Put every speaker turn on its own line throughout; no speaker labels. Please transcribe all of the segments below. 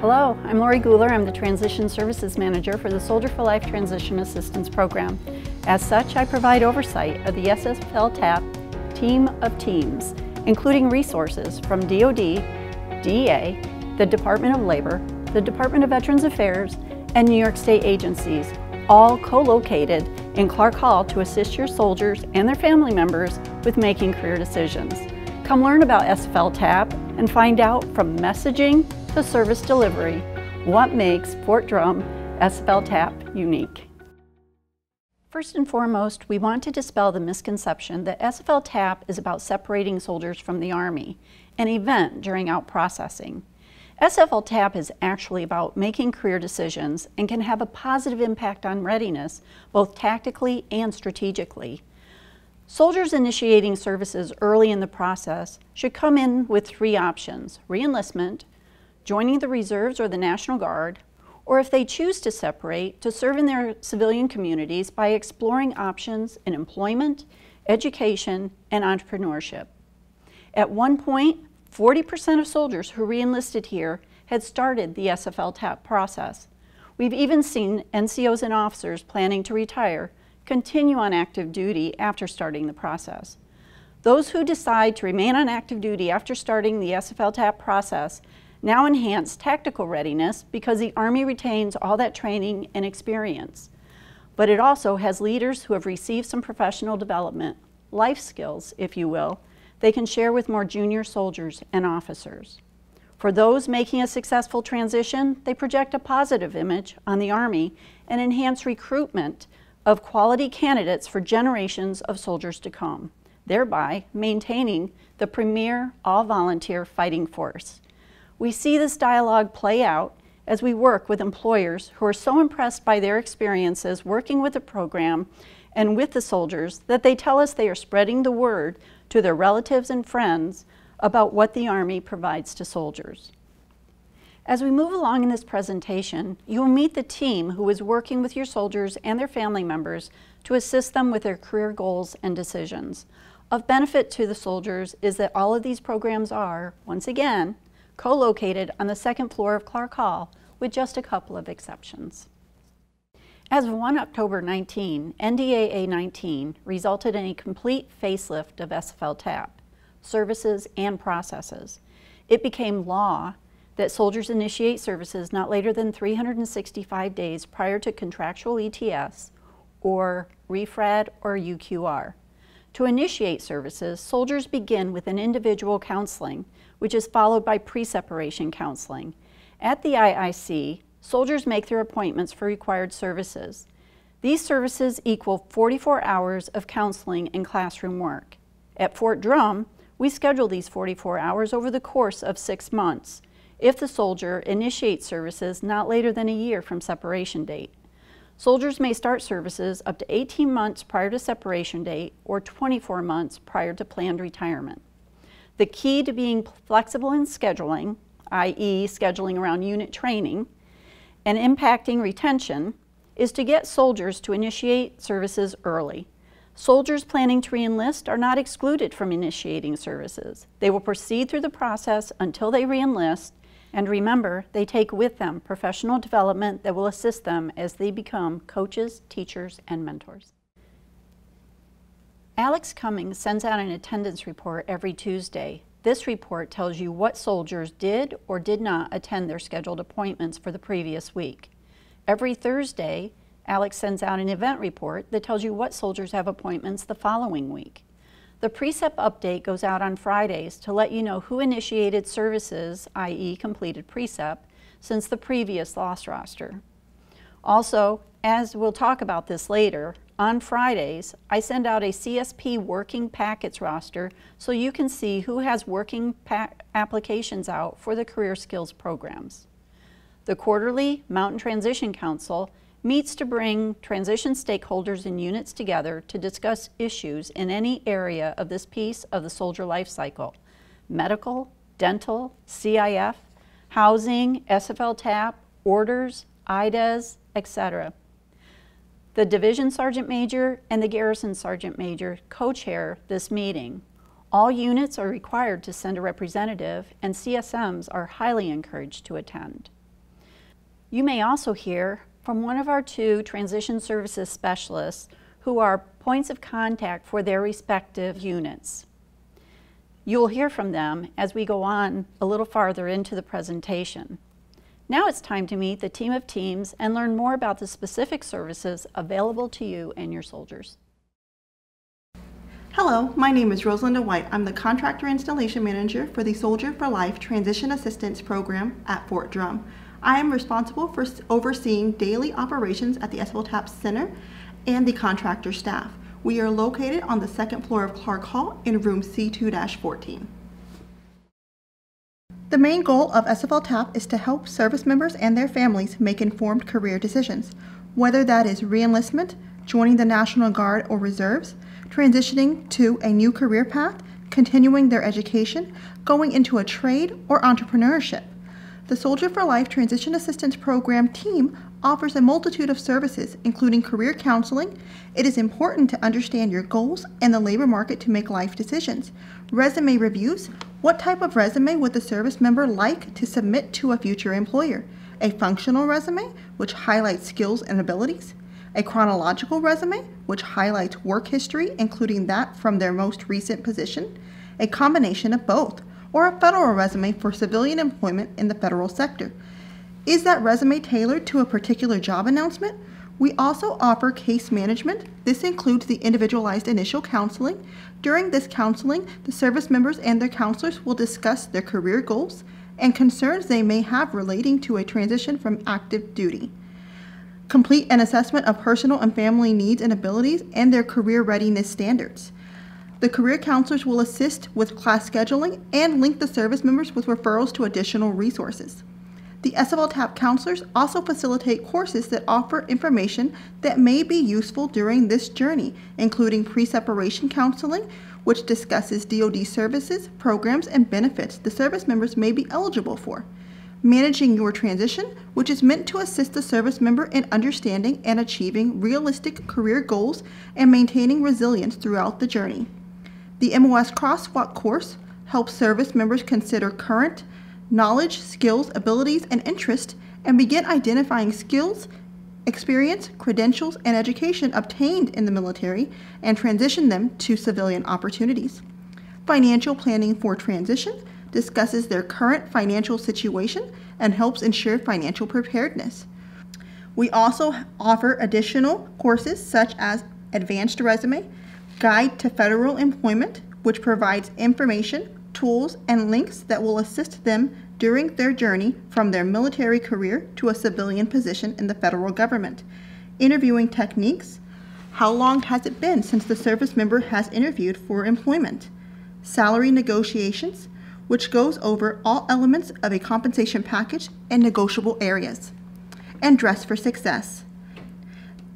Hello, I'm Lorrie Guler. I'm the Transition Services Manager for the Soldier for Life Transition Assistance Program. As such, I provide oversight of the SFL TAP team of teams, including resources from DoD, DA, the Department of Labor, the Department of Veterans Affairs, and New York State agencies, all co-located in Clark Hall to assist your soldiers and their family members with making career decisions. Come learn about SFL TAP and find out from messaging to service delivery what makes Fort Drum SFL TAP unique. First and foremost, we want to dispel the misconception that SFL TAP is about separating soldiers from the Army, an event during out processing. SFL TAP is actually about making career decisions and can have a positive impact on readiness, both tactically and strategically. Soldiers initiating services early in the process should come in with three options, reenlistment, joining the reserves or the National Guard, or if they choose to separate, to serve in their civilian communities by exploring options in employment, education, and entrepreneurship. At one point, 40% of soldiers who reenlisted here had started the SFL TAP process. We've even seen NCOs and officers planning to retire continue on active duty after starting the process. Those who decide to remain on active duty after starting the SFL TAP process now enhance tactical readiness because the Army retains all that training and experience. But it also has leaders who have received some professional development, life skills, if you will, they can share with more junior soldiers and officers. For those making a successful transition, they project a positive image on the Army and enhance recruitment of quality candidates for generations of soldiers to come, thereby maintaining the premier all-volunteer fighting force. We see this dialogue play out as we work with employers who are so impressed by their experiences working with the program and with the soldiers that they tell us they are spreading the word to their relatives and friends about what the Army provides to soldiers. As we move along in this presentation, you will meet the team who is working with your soldiers and their family members to assist them with their career goals and decisions. Of benefit to the soldiers is that all of these programs are, once again, co-located on the second floor of Clark Hall, with just a couple of exceptions. As of 1 October 19, NDAA 19 resulted in a complete facelift of SFL TAP, services and processes. It became law that soldiers initiate services not later than 365 days prior to contractual ETS or REFRAD or UQR. To initiate services, soldiers begin with an individual counseling, which is followed by pre-separation counseling. At the IIC, soldiers make their appointments for required services. These services equal 44 hours of counseling and classroom work. At Fort Drum, we schedule these 44 hours over the course of six months if the soldier initiates services not later than a year from separation date. Soldiers may start services up to 18 months prior to separation date or 24 months prior to planned retirement. The key to being flexible in scheduling, i.e. scheduling around unit training, and impacting retention is to get soldiers to initiate services early. Soldiers planning to reenlist are not excluded from initiating services. They will proceed through the process until they reenlist and remember, they take with them professional development that will assist them as they become coaches, teachers, and mentors. Alex Cummings sends out an attendance report every Tuesday. This report tells you what soldiers did or did not attend their scheduled appointments for the previous week. Every Thursday, Alex sends out an event report that tells you what soldiers have appointments the following week. The PRECEP update goes out on Fridays to let you know who initiated services, i.e. completed PRECEP, since the previous loss roster. Also, as we'll talk about this later, on Fridays, I send out a CSP working packets roster so you can see who has working applications out for the Career Skills programs. The quarterly Mountain Transition Council meets to bring transition stakeholders and units together to discuss issues in any area of this piece of the soldier life cycle, medical, dental, CIF, housing, SFL TAP, orders, IDES, etc. The Division Sergeant Major and the Garrison Sergeant Major co-chair this meeting. All units are required to send a representative and CSMs are highly encouraged to attend. You may also hear from one of our two transition services specialists who are points of contact for their respective units. You'll hear from them as we go on a little farther into the presentation. Now it's time to meet the team of teams and learn more about the specific services available to you and your soldiers.
Hello, my name is Rosalinda White. I'm the Contractor Installation Manager for the Soldier for Life Transition Assistance Program at Fort Drum. I am responsible for overseeing daily operations at the SFLTAP Center and the contractor staff. We are located on the second floor of Clark Hall in room C2-14. The main goal of SFL TAP is to help service members and their families make informed career decisions, whether that is reenlistment, joining the National Guard or Reserves, transitioning to a new career path, continuing their education, going into a trade, or entrepreneurship. The Soldier for Life Transition Assistance Program team offers a multitude of services, including career counseling. It is important to understand your goals and the labor market to make life decisions. Resume reviews. What type of resume would the service member like to submit to a future employer? A functional resume, which highlights skills and abilities. A chronological resume, which highlights work history, including that from their most recent position. A combination of both or a federal resume for civilian employment in the federal sector. Is that resume tailored to a particular job announcement? We also offer case management. This includes the individualized initial counseling. During this counseling, the service members and their counselors will discuss their career goals and concerns they may have relating to a transition from active duty. Complete an assessment of personal and family needs and abilities and their career readiness standards. The career counselors will assist with class scheduling and link the service members with referrals to additional resources. The SFL TAP counselors also facilitate courses that offer information that may be useful during this journey, including pre-separation counseling, which discusses DoD services, programs, and benefits the service members may be eligible for. Managing your transition, which is meant to assist the service member in understanding and achieving realistic career goals and maintaining resilience throughout the journey. The MOS Crosswalk course helps service members consider current knowledge, skills, abilities, and interests and begin identifying skills, experience, credentials, and education obtained in the military and transition them to civilian opportunities. Financial Planning for Transition discusses their current financial situation and helps ensure financial preparedness. We also offer additional courses such as Advanced Resume, Guide to Federal Employment, which provides information, tools, and links that will assist them during their journey from their military career to a civilian position in the federal government. Interviewing techniques. How long has it been since the service member has interviewed for employment? Salary negotiations, which goes over all elements of a compensation package and negotiable areas. And dress for success.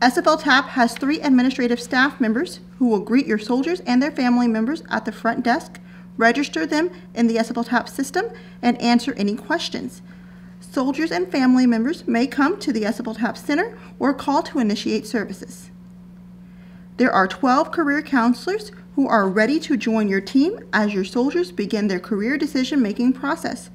SFL TAP has three administrative staff members who will greet your soldiers and their family members at the front desk, register them in the TAP system, and answer any questions. Soldiers and family members may come to the TAP Center or call to initiate services. There are 12 career counselors who are ready to join your team as your soldiers begin their career decision making process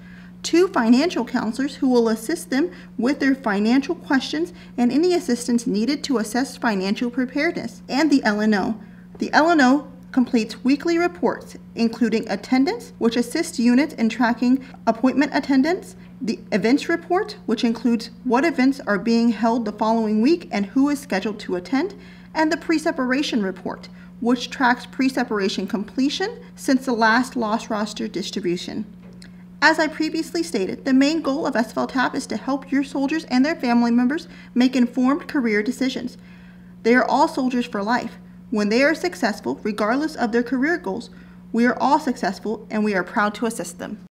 two financial counselors who will assist them with their financial questions and any assistance needed to assess financial preparedness, and the LNO. The LNO completes weekly reports, including attendance, which assists units in tracking appointment attendance, the events report, which includes what events are being held the following week and who is scheduled to attend, and the pre-separation report, which tracks pre-separation completion since the last loss roster distribution. As I previously stated, the main goal of SFL TAP is to help your soldiers and their family members make informed career decisions. They are all soldiers for life. When they are successful, regardless of their career goals, we are all successful and we are proud to assist them.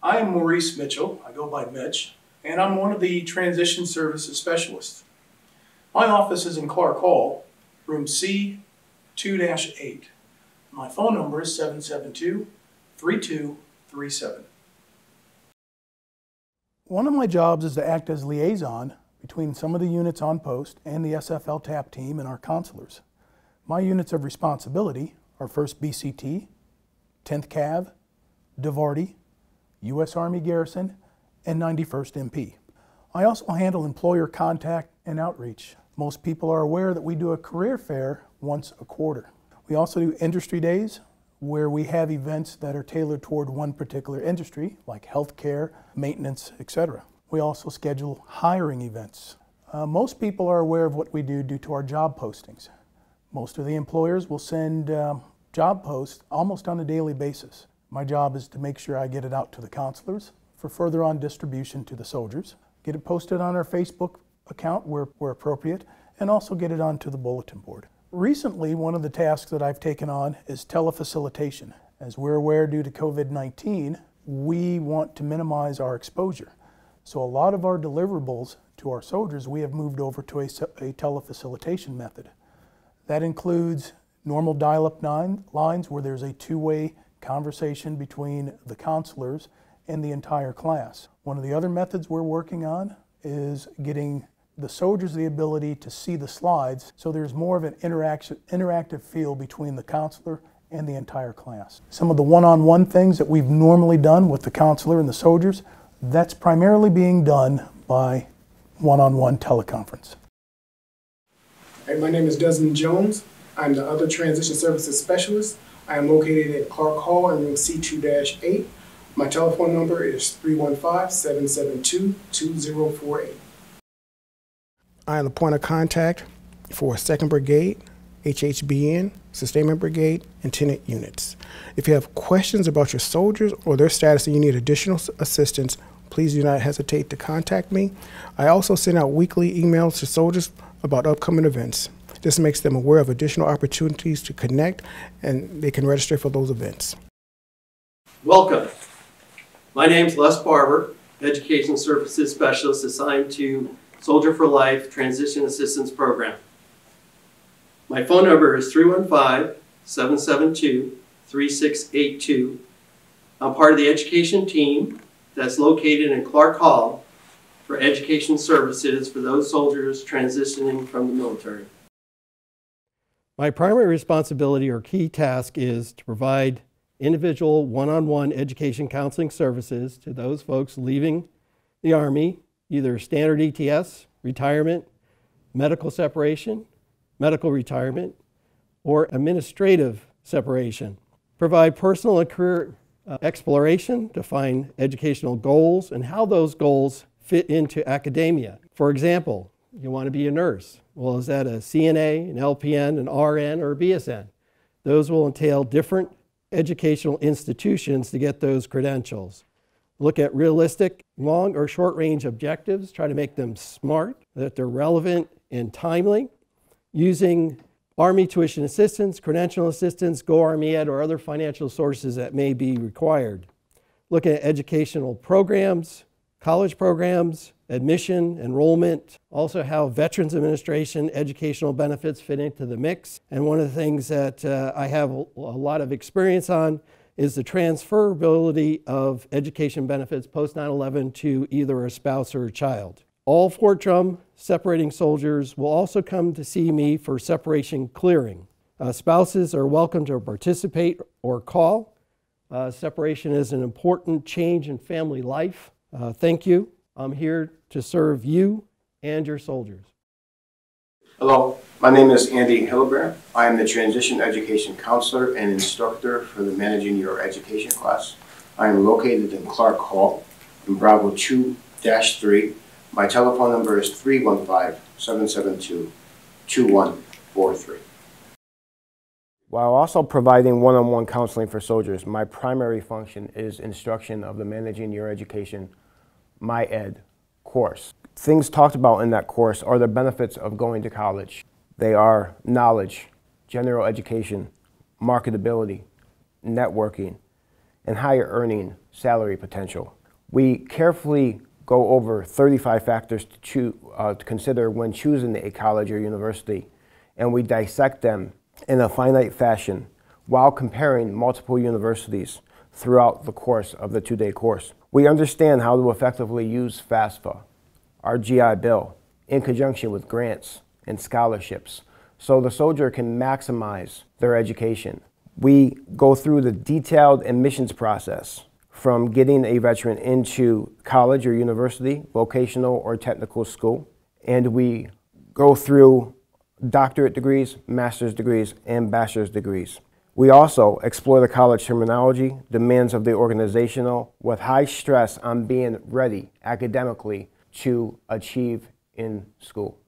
I am Maurice Mitchell, I go by Mitch, and I'm one of the Transition Services Specialists. My office is in Clark Hall, room C2-8. My phone number is 772 32 37. One of my jobs is to act as liaison between some of the units on post and the SFL TAP team and our counselors. My units of responsibility are 1st BCT, 10th CAV, DIVARTY, U.S. Army Garrison, and 91st MP. I also handle employer contact and outreach. Most people are aware that we do a career fair once a quarter. We also do industry days where we have events that are tailored toward one particular industry, like healthcare, maintenance, etc. We also schedule hiring events. Uh, most people are aware of what we do due to our job postings. Most of the employers will send um, job posts almost on a daily basis. My job is to make sure I get it out to the counselors for further on distribution to the soldiers, get it posted on our Facebook account where, where appropriate, and also get it onto the bulletin board. Recently, one of the tasks that I've taken on is telefacilitation. As we're aware, due to COVID 19, we want to minimize our exposure. So, a lot of our deliverables to our soldiers, we have moved over to a, a telefacilitation method. That includes normal dial up lines where there's a two way conversation between the counselors and the entire class. One of the other methods we're working on is getting the soldiers the ability to see the slides so there's more of an interactive feel between the counselor and the entire class. Some of the one-on-one things that we've normally done with the counselor and the soldiers, that's primarily being done by one-on-one teleconference.
Hey, my name is Desmond Jones. I'm the other transition services specialist. I am located at Clark Hall in room C2-8. My telephone number is 315-772-2048. I am the point of contact for 2nd Brigade, HHBN, Sustainment Brigade, and tenant units. If you have questions about your soldiers or their status and you need additional assistance, please do not hesitate to contact me. I also send out weekly emails to soldiers about upcoming events. This makes them aware of additional opportunities to connect and they can register for those events.
Welcome. My name is Les Barber, Education Services Specialist assigned to Soldier for Life Transition Assistance Program. My phone number is 315-772-3682. I'm part of the education team that's located in Clark Hall for education services for those soldiers transitioning from the military. My primary responsibility or key task is to provide individual one-on-one education counseling services to those folks leaving the Army either standard ETS, retirement, medical separation, medical retirement, or administrative separation. Provide personal and career uh, exploration to find educational goals and how those goals fit into academia. For example, you want to be a nurse. Well, is that a CNA, an LPN, an RN, or a BSN? Those will entail different educational institutions to get those credentials. Look at realistic long or short range objectives, try to make them smart, that they're relevant and timely, using Army tuition assistance, credential assistance, Go Army Ed, or other financial sources that may be required. Looking at educational programs, college programs, admission, enrollment, also how Veterans Administration educational benefits fit into the mix. And one of the things that uh, I have a, a lot of experience on is the transferability of education benefits post 9 11 to either a spouse or a child. All Fort Drum separating soldiers will also come to see me for separation clearing. Uh, spouses are welcome to participate or call. Uh, separation is an important change in family life. Uh, thank you. I'm here to serve you and your soldiers.
Hello, my name is Andy Hillebrand. I am the Transition Education Counselor and Instructor for the Managing Your Education class. I am located in Clark Hall in Bravo 2-3. My telephone number is 315-772-2143. While also providing one-on-one -on -one counseling for soldiers, my primary function is instruction of the Managing Your Education My Ed course. Things talked about in that course are the benefits of going to college. They are knowledge, general education, marketability, networking, and higher earning salary potential. We carefully go over 35 factors to, uh, to consider when choosing a college or university, and we dissect them in a finite fashion while comparing multiple universities throughout the course of the two-day course. We understand how to effectively use FAFSA, our GI Bill, in conjunction with grants and scholarships, so the soldier can maximize their education. We go through the detailed admissions process from getting a veteran into college or university, vocational or technical school. And we go through doctorate degrees, master's degrees, and bachelor's degrees. We also explore the college terminology, demands of the organizational, with high stress on being ready academically to achieve in school.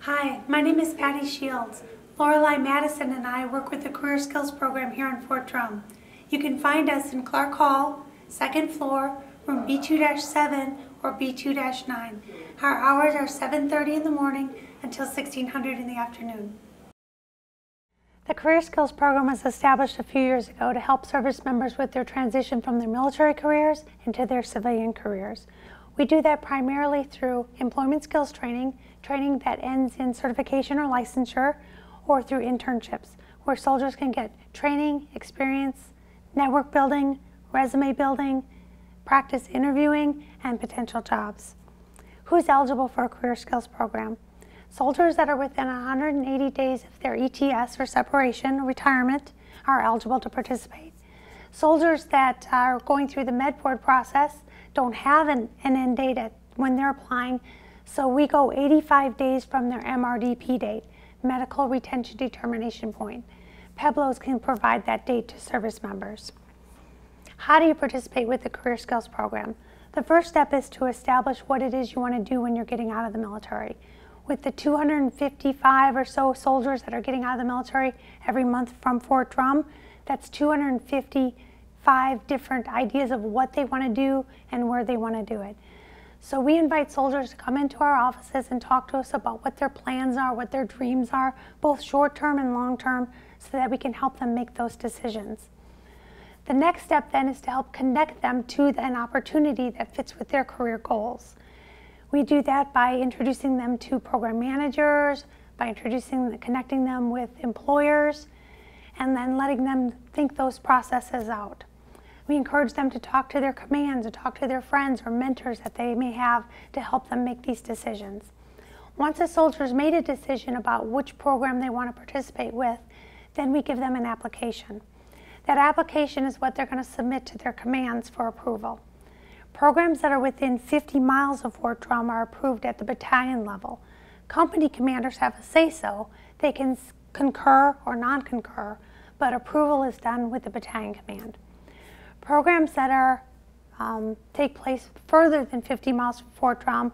Hi, my name is Patty Shields. Lorelei Madison and I work with the Career Skills Program here in Fort Drum. You can find us in Clark Hall, second floor, room B2-7 or B2-9. Our hours are 7.30 in the morning until 1600 in the afternoon. The Career Skills Program was established a few years ago to help service members with their transition from their military careers into their civilian careers. We do that primarily through employment skills training, training that ends in certification or licensure, or through internships, where soldiers can get training, experience, network building, resume building, practice interviewing, and potential jobs. Who's eligible for a career skills program? Soldiers that are within 180 days of their ETS or separation or retirement are eligible to participate. Soldiers that are going through the MedBoard process don't have an, an end date at, when they're applying, so we go 85 days from their MRDP date, Medical Retention Determination Point. PEBLOS can provide that date to service members. How do you participate with the Career Skills Program? The first step is to establish what it is you want to do when you're getting out of the military. With the 255 or so soldiers that are getting out of the military every month from Fort Drum, that's 255 different ideas of what they want to do and where they want to do it. So we invite soldiers to come into our offices and talk to us about what their plans are, what their dreams are, both short term and long term, so that we can help them make those decisions. The next step then is to help connect them to an opportunity that fits with their career goals. We do that by introducing them to program managers, by introducing, connecting them with employers, and then letting them think those processes out. We encourage them to talk to their commands, to talk to their friends or mentors that they may have to help them make these decisions. Once a soldier's made a decision about which program they want to participate with, then we give them an application. That application is what they're going to submit to their commands for approval. Programs that are within 50 miles of Fort Drum are approved at the battalion level. Company commanders have a say-so. They can concur or non-concur, but approval is done with the battalion command. Programs that are um, take place further than 50 miles from Fort Drum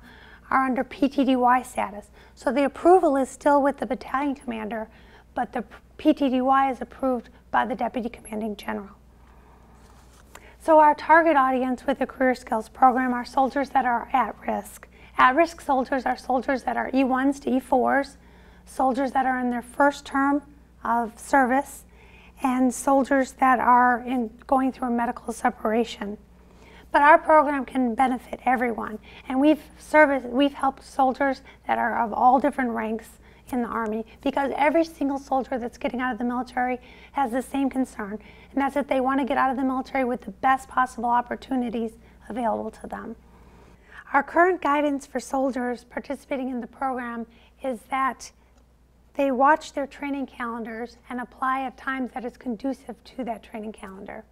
are under PTDY status. So the approval is still with the battalion commander, but the PTDY is approved by the Deputy Commanding General. So our target audience with the Career Skills Program are soldiers that are at risk. At-risk soldiers are soldiers that are E1s to E4s, soldiers that are in their first term of service, and soldiers that are in, going through a medical separation. But our program can benefit everyone, and we've service, we've helped soldiers that are of all different ranks in the Army because every single soldier that's getting out of the military has the same concern, and that's that they want to get out of the military with the best possible opportunities available to them. Our current guidance for soldiers participating in the program is that they watch their training calendars and apply at times that is conducive to that training calendar.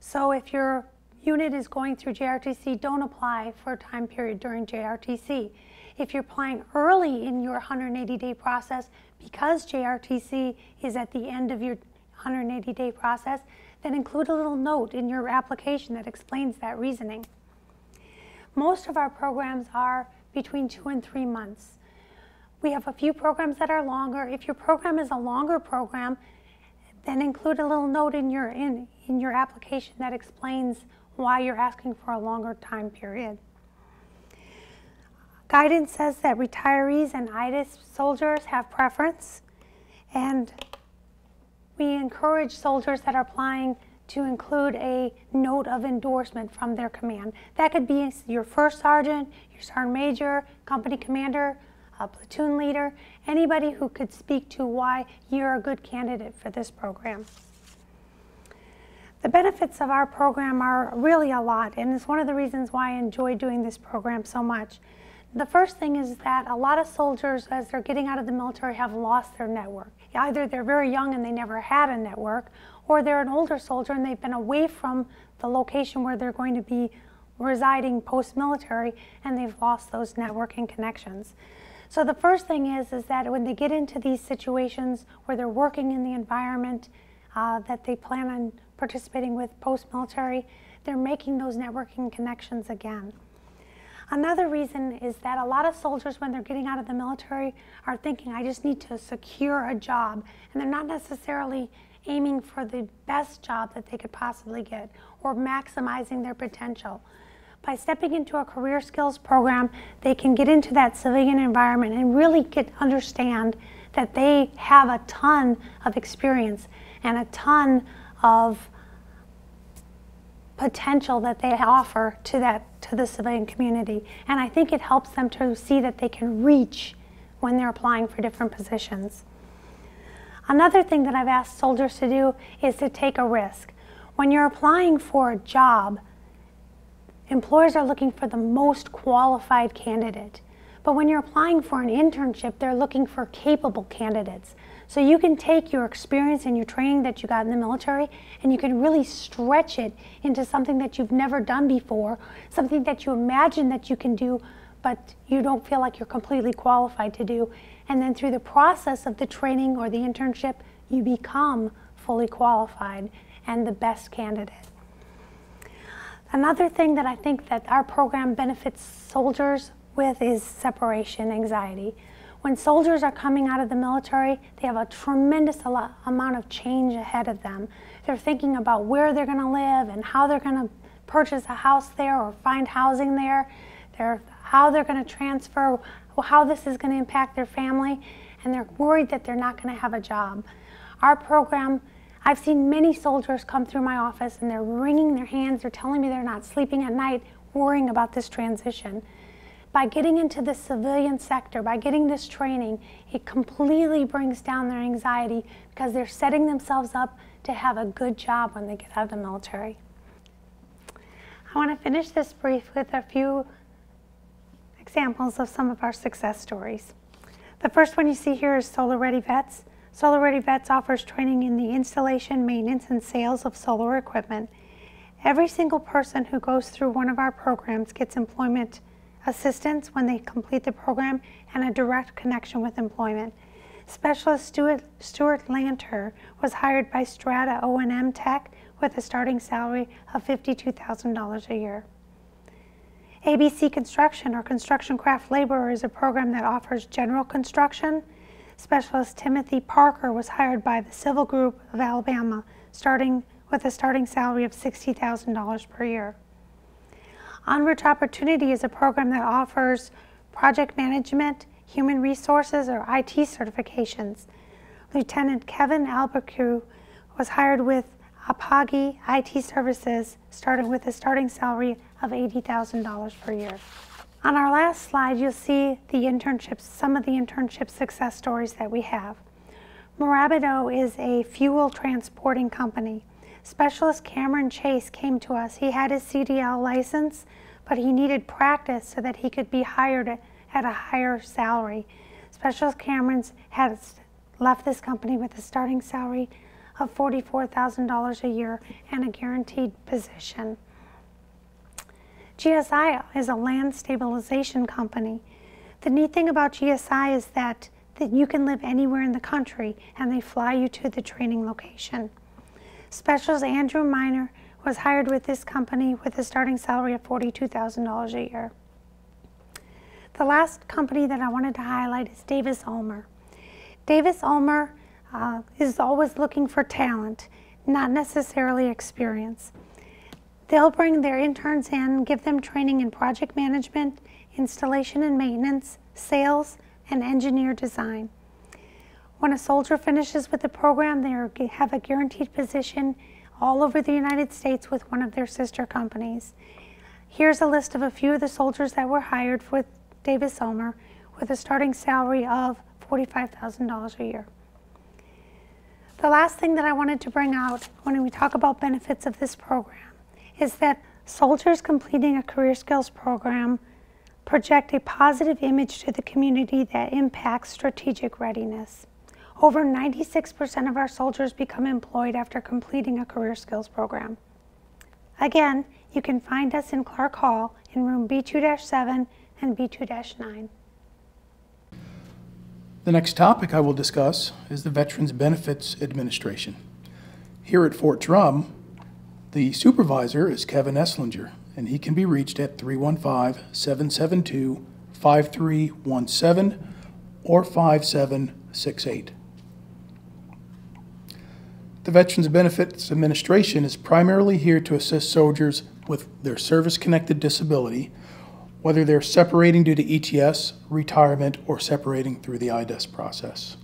So if your unit is going through JRTC, don't apply for a time period during JRTC. If you're applying early in your 180 day process, because JRTC is at the end of your 180 day process, then include a little note in your application that explains that reasoning. Most of our programs are between two and three months. We have a few programs that are longer. If your program is a longer program, then include a little note in your, in, in your application that explains why you're asking for a longer time period. Guidance says that retirees and IDES soldiers have preference, and we encourage soldiers that are applying to include a note of endorsement from their command. That could be your first sergeant, your sergeant major, company commander, a platoon leader, anybody who could speak to why you're a good candidate for this program. The benefits of our program are really a lot, and it's one of the reasons why I enjoy doing this program so much. The first thing is that a lot of soldiers, as they're getting out of the military, have lost their network. Either they're very young and they never had a network, or they're an older soldier and they've been away from the location where they're going to be residing post-military and they've lost those networking connections. So the first thing is, is that when they get into these situations where they're working in the environment uh, that they plan on participating with post-military, they're making those networking connections again. Another reason is that a lot of soldiers, when they're getting out of the military, are thinking, I just need to secure a job. And they're not necessarily aiming for the best job that they could possibly get or maximizing their potential. By stepping into a career skills program, they can get into that civilian environment and really get understand that they have a ton of experience and a ton of potential that they offer to that to the civilian community. And I think it helps them to see that they can reach when they're applying for different positions. Another thing that I've asked soldiers to do is to take a risk. When you're applying for a job, employers are looking for the most qualified candidate. But when you're applying for an internship, they're looking for capable candidates. So you can take your experience and your training that you got in the military and you can really stretch it into something that you've never done before, something that you imagine that you can do, but you don't feel like you're completely qualified to do. And then through the process of the training or the internship, you become fully qualified and the best candidate. Another thing that I think that our program benefits soldiers with is separation anxiety. When soldiers are coming out of the military, they have a tremendous amount of change ahead of them. They're thinking about where they're going to live and how they're going to purchase a house there or find housing there. They're, how they're going to transfer, how this is going to impact their family, and they're worried that they're not going to have a job. Our program, I've seen many soldiers come through my office and they're wringing their hands, they're telling me they're not sleeping at night worrying about this transition by getting into the civilian sector, by getting this training, it completely brings down their anxiety because they're setting themselves up to have a good job when they get out of the military. I want to finish this brief with a few examples of some of our success stories. The first one you see here is Solar Ready Vets. Solar Ready Vets offers training in the installation, maintenance, and sales of solar equipment. Every single person who goes through one of our programs gets employment assistance when they complete the program, and a direct connection with employment. Specialist Stuart, Stuart Lanter was hired by Strata O&M Tech with a starting salary of $52,000 a year. ABC Construction or Construction Craft Laborer is a program that offers general construction. Specialist Timothy Parker was hired by the Civil Group of Alabama, starting with a starting salary of $60,000 per year. OnRoute Opportunity is a program that offers project management, human resources, or IT certifications. Lieutenant Kevin Albuquerque was hired with Apogee IT Services, starting with a starting salary of $80,000 per year. On our last slide, you'll see the internships, some of the internship success stories that we have. Morabido is a fuel transporting company. Specialist Cameron Chase came to us. He had his CDL license, but he needed practice so that he could be hired at a higher salary. Specialist Cameron's has left this company with a starting salary of $44,000 a year and a guaranteed position. GSI is a land stabilization company. The neat thing about GSI is that, that you can live anywhere in the country and they fly you to the training location. Specialist Andrew Miner was hired with this company with a starting salary of $42,000 a year. The last company that I wanted to highlight is Davis Ulmer. Davis Ulmer uh, is always looking for talent, not necessarily experience. They'll bring their interns in, give them training in project management, installation and maintenance, sales, and engineer design. When a soldier finishes with the program, they have a guaranteed position all over the United States with one of their sister companies. Here's a list of a few of the soldiers that were hired with Davis Ulmer with a starting salary of $45,000 a year. The last thing that I wanted to bring out when we talk about benefits of this program is that soldiers completing a career skills program project a positive image to the community that impacts strategic readiness. Over 96% of our soldiers become employed after completing a career skills program. Again, you can find us in Clark Hall in room B2-7 and B2-9.
The next topic I will discuss is the Veterans Benefits Administration. Here at Fort Drum, the supervisor is Kevin Esslinger, and he can be reached at 315 772 5317 or 5768. The Veterans Benefits Administration is primarily here to assist soldiers with their service connected disability whether they're separating due to ETS, retirement, or separating through the IDES process.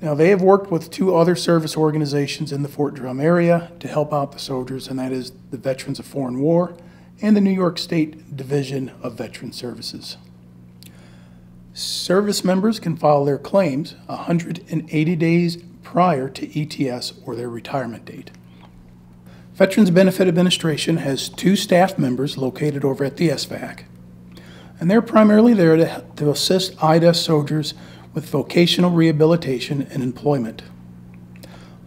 Now, they have worked with two other service organizations in the Fort Drum area to help out the soldiers, and that is the Veterans of Foreign War and the New York State Division of Veteran Services. Service members can file their claims 180 days prior to ETS or their retirement date. Veterans Benefit Administration has two staff members located over at the SVAC, and they're primarily there to, to assist IDES soldiers with vocational rehabilitation and employment.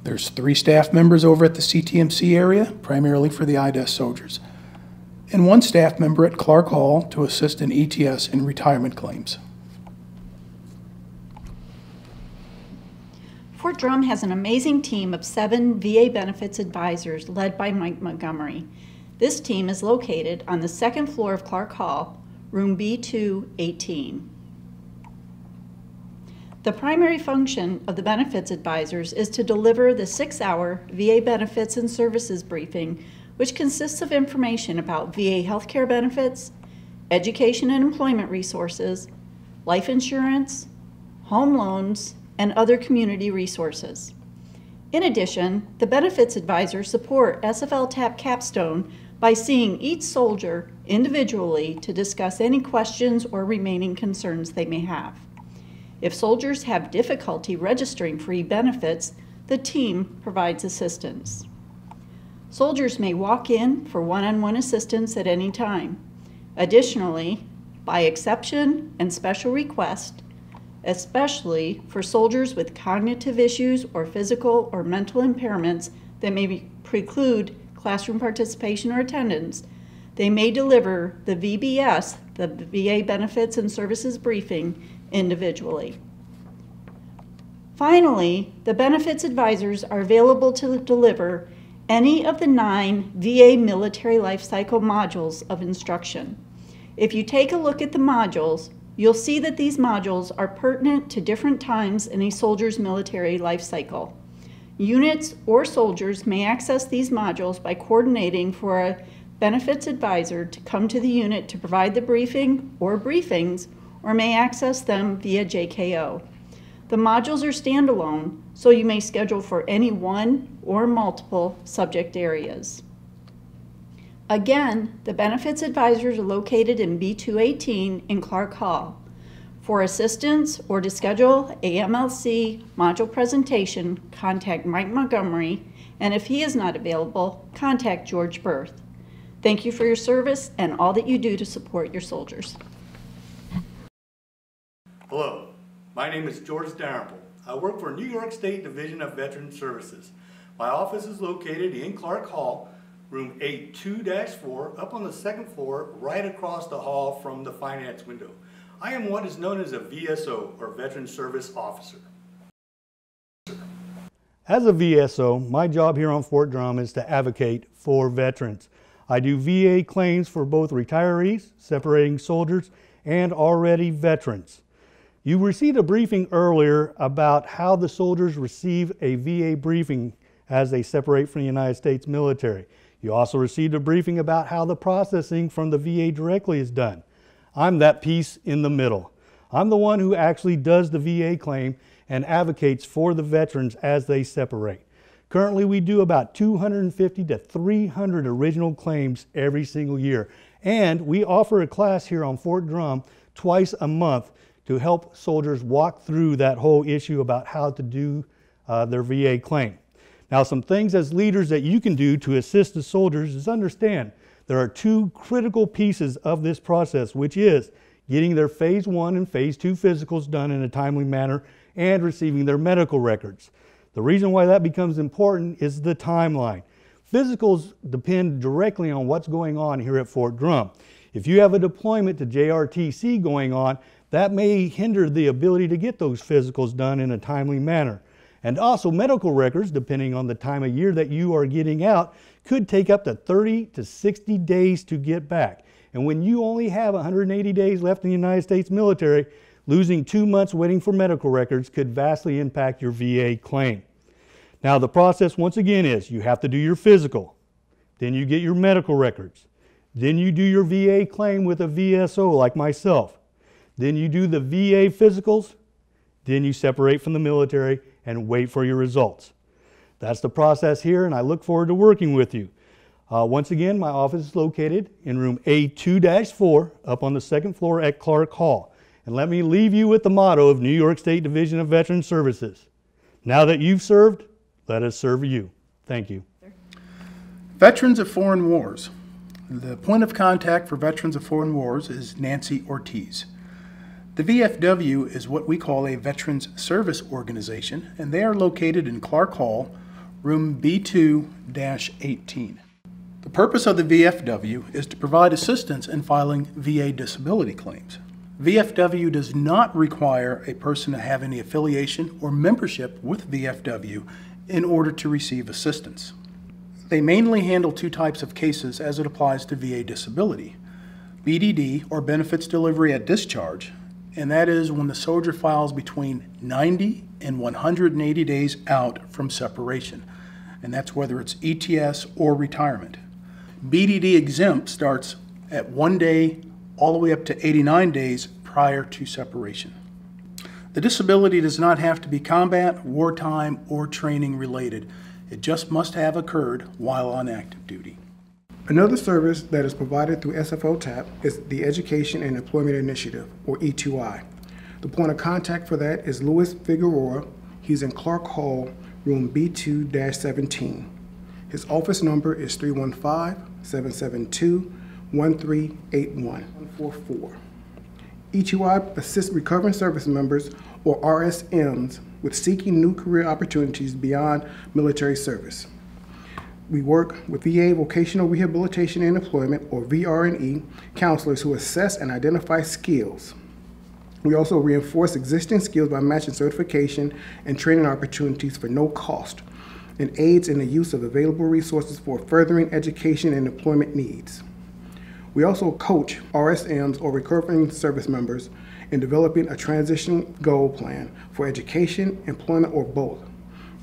There's three staff members over at the CTMC area, primarily for the IDES soldiers, and one staff member at Clark Hall to assist in ETS and retirement claims.
Fort Drum has an amazing team of seven VA benefits advisors led by Mike Montgomery. This team is located on the second floor of Clark Hall, room B218. The primary function of the benefits advisors is to deliver the six hour VA benefits and services briefing, which consists of information about VA healthcare benefits, education and employment resources, life insurance, home loans, and other community resources. In addition, the benefits advisors support SFL TAP Capstone by seeing each soldier individually to discuss any questions or remaining concerns they may have. If soldiers have difficulty registering for e-benefits, the team provides assistance. Soldiers may walk in for one-on-one assistance at any time. Additionally, by exception and special request, especially for soldiers with cognitive issues or physical or mental impairments that may preclude classroom participation or attendance, they may deliver the VBS, the VA Benefits and Services Briefing, individually. Finally, the benefits advisors are available to deliver any of the nine VA military life cycle modules of instruction. If you take a look at the modules, You'll see that these modules are pertinent to different times in a soldier's military life cycle. Units or soldiers may access these modules by coordinating for a benefits advisor to come to the unit to provide the briefing or briefings, or may access them via JKO. The modules are standalone, so you may schedule for any one or multiple subject areas. Again, the benefits advisors are located in B218 in Clark Hall. For assistance or to schedule a MLC module presentation, contact Mike Montgomery, and if he is not available, contact George Berth. Thank you for your service and all that you do to support your soldiers.
Hello, my name is George Darrenpool. I work for New York State Division of Veteran Services. My office is located in Clark Hall, room A2-4, up on the second floor, right across the hall from the finance window. I am what is known as a VSO, or Veteran Service Officer.
As a VSO, my job here on Fort Drum is to advocate for veterans. I do VA claims for both retirees, separating soldiers, and already veterans. You received a briefing earlier about how the soldiers receive a VA briefing as they separate from the United States military. You also received a briefing about how the processing from the VA directly is done. I'm that piece in the middle. I'm the one who actually does the VA claim and advocates for the veterans as they separate. Currently, we do about 250 to 300 original claims every single year. And we offer a class here on Fort Drum twice a month to help soldiers walk through that whole issue about how to do uh, their VA claim. Now, some things as leaders that you can do to assist the soldiers is understand There are two critical pieces of this process, which is getting their phase one and phase two physicals done in a timely manner and receiving their medical records. The reason why that becomes important is the timeline. Physicals depend directly on what's going on here at Fort Drum. If you have a deployment to JRTC going on, that may hinder the ability to get those physicals done in a timely manner. And also medical records, depending on the time of year that you are getting out, could take up to 30 to 60 days to get back. And when you only have 180 days left in the United States military, losing two months waiting for medical records could vastly impact your VA claim. Now, the process once again is you have to do your physical, then you get your medical records, then you do your VA claim with a VSO like myself, then you do the VA physicals, then you separate from the military and wait for your results. That's the process here, and I look forward to working with you. Uh, once again, my office is located in room A2 4 up on the second floor at Clark Hall. And let me leave you with the motto of New York State Division of Veteran Services. Now that you've served, let us serve you. Thank you.
Veterans of Foreign Wars. The point of contact for Veterans of Foreign Wars is Nancy Ortiz. The VFW is what we call a Veterans Service Organization, and they are located in Clark Hall, room B2 18. The purpose of the VFW is to provide assistance in filing VA disability claims. VFW does not require a person to have any affiliation or membership with VFW in order to receive assistance. They mainly handle two types of cases as it applies to VA disability BDD, or benefits delivery at discharge, and that is when the soldier files between 90 and 180 days out from separation, and that's whether it's ETS or retirement. BDD exempt starts at one day all the way up to 89 days prior to separation. The disability does not have to be combat, wartime, or training related. It just must have occurred while on active duty.
Another service that is provided through SFL TAP is the Education and Employment Initiative, or E2I. The point of contact for that is Louis Figueroa. He's in Clark Hall, room B2 17. His office number is 315 772 1381 144. E2I assists recovering service members, or RSMs, with seeking new career opportunities beyond military service. We work with VA Vocational Rehabilitation and Employment, or VRE, counselors who assess and identify skills. We also reinforce existing skills by matching certification and training opportunities for no cost and aids in the use of available resources for furthering education and employment needs. We also coach RSMs or recovering service members in developing a transition goal plan for education, employment, or both,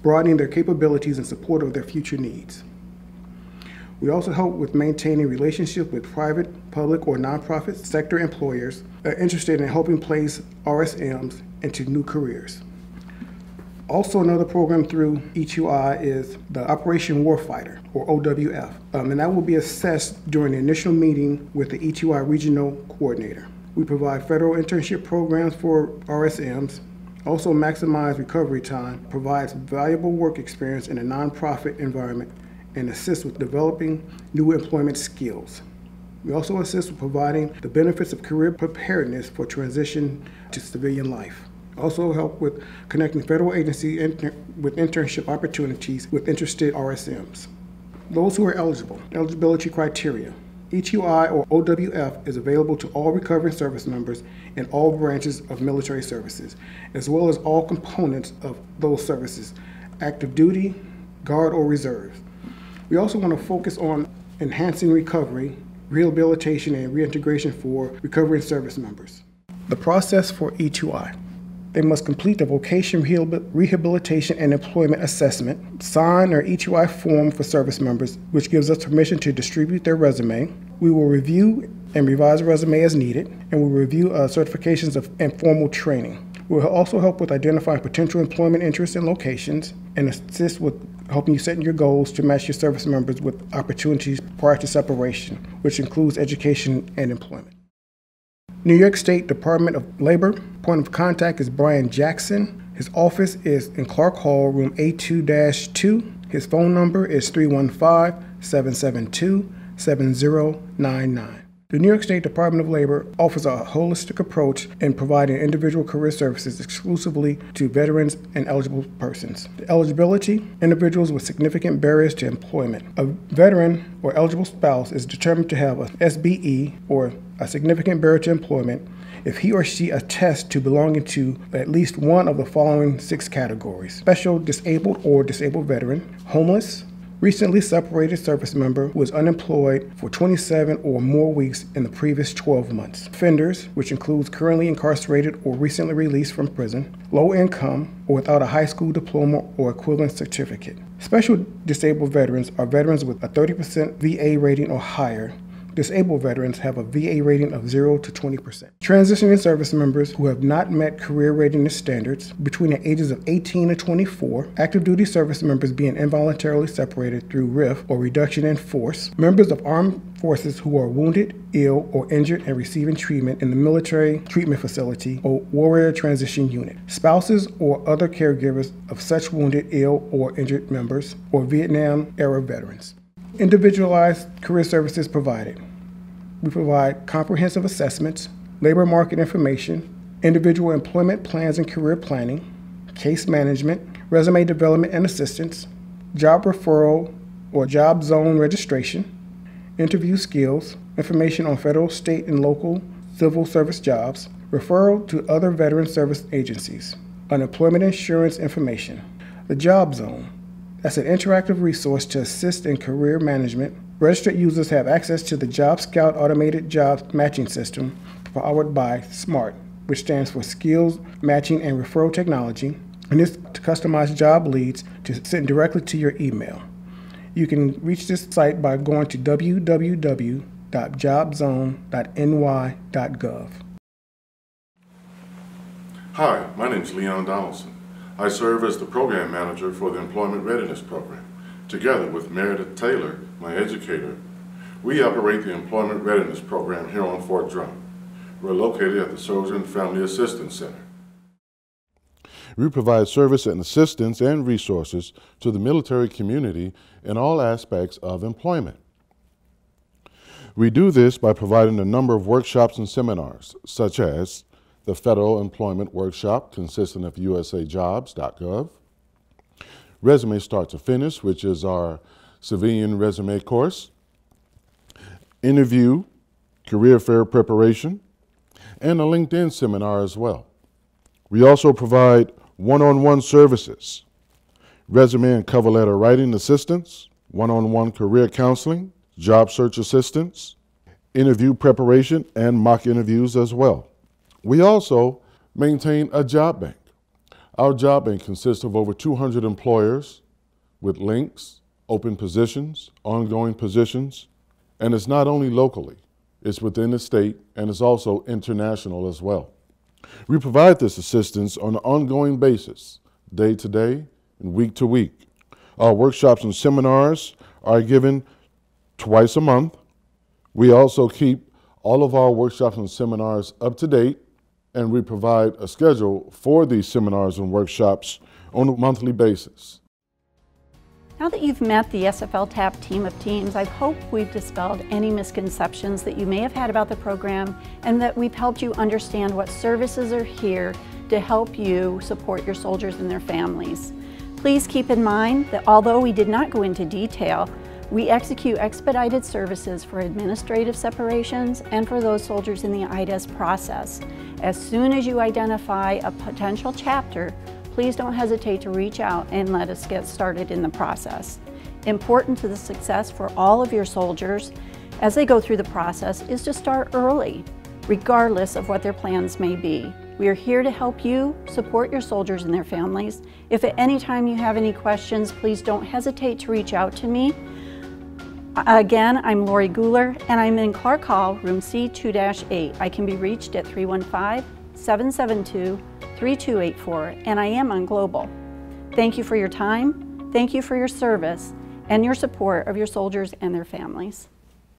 broadening their capabilities in support of their future needs. We also help with maintaining relationships with private, public, or nonprofit sector employers that are interested in helping place RSMs into new careers. Also, another program through E2I is the Operation Warfighter, or OWF, um, and that will be assessed during the initial meeting with the E2I Regional Coordinator. We provide federal internship programs for RSMs, also maximize recovery time, provides valuable work experience in a nonprofit environment, and assist with developing new employment skills. We also assist with providing the benefits of career preparedness for transition to civilian life. Also help with connecting federal agencies inter- with internship opportunities with interested RSMs. Those who are eligible, eligibility criteria. E2I or OWF is available to all recovering service members in all branches of military services, as well as all components of those services, active duty, guard, or reserve. We also want to focus on enhancing recovery, rehabilitation, and reintegration for recovering service members. The process for E2I. They must complete the vocation rehabilitation and employment assessment, sign our E2I form for service members, which gives us permission to distribute their resume. We will review and revise the resume as needed, and we'll review uh, certifications of informal training. We'll also help with identifying potential employment interests and locations, and assist with helping you set your goals to match your service members with opportunities prior to separation, which includes education and employment. New York State Department of Labor. Point of contact is Brian Jackson. His office is in Clark Hall, room A2 2. His phone number is 315 772 7099. The New York State Department of Labor offers a holistic approach in providing individual career services exclusively to veterans and eligible persons. The eligibility individuals with significant barriers to employment. A veteran or eligible spouse is determined to have a SBE or a significant barrier to employment if he or she attests to belonging to at least one of the following six categories special disabled or disabled veteran, homeless, recently separated service member who was unemployed for 27 or more weeks in the previous 12 months. Offenders, which includes currently incarcerated or recently released from prison, low income, or without a high school diploma or equivalent certificate. Special disabled veterans are veterans with a 30% VA rating or higher disabled veterans have a VA rating of 0 to 20%. Transitioning service members who have not met career readiness standards between the ages of 18 and 24, active duty service members being involuntarily separated through RIF or reduction in force, members of armed forces who are wounded, ill, or injured and receiving treatment in the military treatment facility or warrior transition unit, spouses or other caregivers of such wounded, ill, or injured members, or Vietnam era veterans. Individualized career services provided. We provide comprehensive assessments, labor market information, individual employment plans and career planning, case management, resume development and assistance, job referral or job zone registration, interview skills, information on federal, state, and local civil service jobs, referral to other veteran service agencies, unemployment insurance information, the job zone, that's an interactive resource to assist in career management. Registered users have access to the Job Scout automated job matching system powered by SMART, which stands for Skills Matching and Referral Technology, and this to customize job leads to send directly to your email. You can reach this site by going to www.jobzone.ny.gov.
Hi, my name is Leon Donaldson. I serve as the program manager for the Employment Readiness Program. Together with Meredith Taylor, my educator, we operate the Employment Readiness Program here on Fort Drum. We're located at the Soldier and Family Assistance Center.
We provide service and assistance and resources to the military community in all aspects of employment. We do this by providing a number of workshops and seminars, such as the Federal Employment Workshop consisting of usajobs.gov, Resume Start to Finish, which is our civilian resume course, interview, career fair preparation, and a LinkedIn seminar as well. We also provide one-on-one services, resume and cover letter writing assistance, one-on-one career counseling, job search assistance, interview preparation, and mock interviews as well. We also maintain a job bank. Our job bank consists of over 200 employers with links, open positions, ongoing positions, and it's not only locally, it's within the state and it's also international as well. We provide this assistance on an ongoing basis, day to day and week to week. Our workshops and seminars are given twice a month. We also keep all of our workshops and seminars up to date and we provide a schedule for these seminars and workshops on a monthly basis.
Now that you've met the SFL TAP team of teams, I hope we've dispelled any misconceptions that you may have had about the program and that we've helped you understand what services are here to help you support your soldiers and their families. Please keep in mind that although we did not go into detail, we execute expedited services for administrative separations and for those soldiers in the IDES process. As soon as you identify a potential chapter, please don't hesitate to reach out and let us get started in the process. Important to the success for all of your soldiers as they go through the process is to start early, regardless of what their plans may be. We are here to help you support your soldiers and their families. If at any time you have any questions, please don't hesitate to reach out to me. Again, I'm Lorrie Guler, and I'm in Clark Hall, room C2-8. I can be reached at 315-772-3284, and I am on Global. Thank you for your time, thank you for your service, and your support of your soldiers and their families.